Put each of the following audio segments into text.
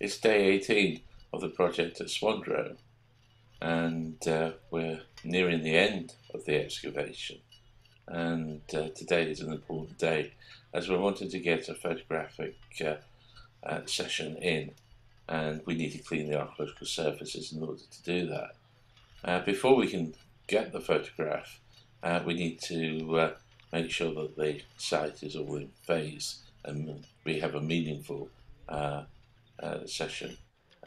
It's day 18 of the project at Swandro and uh, we're nearing the end of the excavation and uh, today is an important day as we're wanting to get a photographic uh, uh, session in and we need to clean the archaeological surfaces in order to do that. Uh, before we can get the photograph uh, we need to make sure that the site is all in phase and we have a meaningful uh, session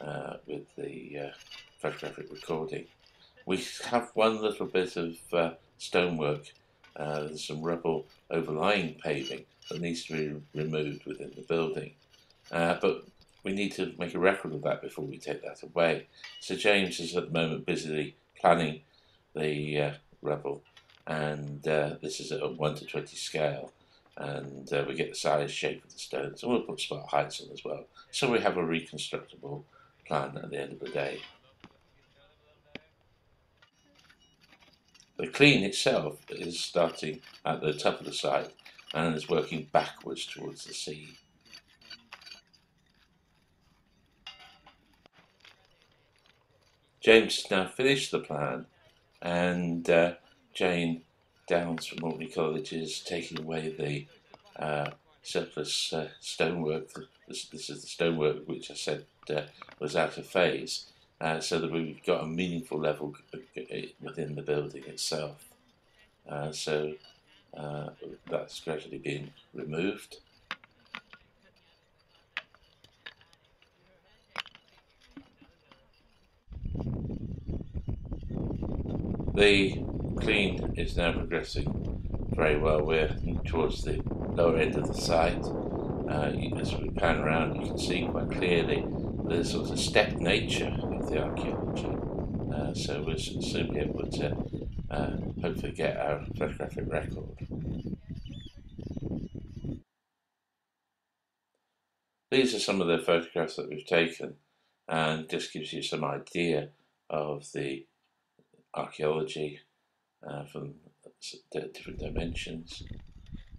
uh, with the uh, photographic recording. We have one little bit of stonework, there's some rubble overlying paving that needs to be removed within the building. but we need to make a record of that before we take that away. So James is at the moment busily planning the uh, rubble and uh, this is at a 1 to 20 scale and uh, we get the size, shape of the stones, and we'll put spot heights on as well. So we have a reconstructable plan at the end of the day. The clean itself is starting at the top of the site and is working backwards towards the sea. James has now finished the plan and uh, Jane Downes from Orkney College is taking away the uh, surplus uh, stonework. This, this, is the stonework which I said uh, was out of phase, uh, so that we've got a meaningful level within the building itself. Uh, so uh, that's gradually being removed. The clean is now progressing very well. We're towards the lower end of the site. Uh, as we pan around, you can see quite clearly the sort of step nature of the archaeology. Uh, so we'll soon be able to uh, hopefully get our photographic record. These are some of the photographs that we've taken and just gives you some idea of the archaeology uh, from different dimensions.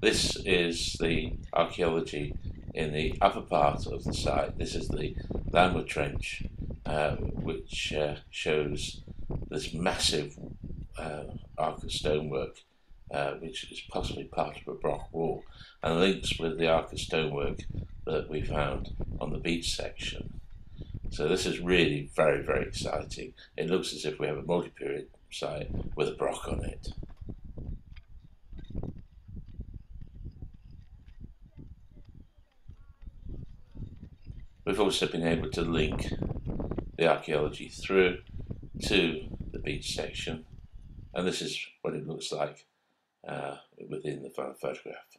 This is the archaeology in the upper part of the site. This is the landward trench, uh, which uh, shows this massive uh, arc of stonework, uh, which is possibly part of a Broch wall, and links with the arc of stonework that we found on the beach section. So this is really very, very exciting. It looks as if we have a multi-period site with a Broch on it. We've also been able to link the archaeology through to the beach section and this is what it looks like uh, within the photograph.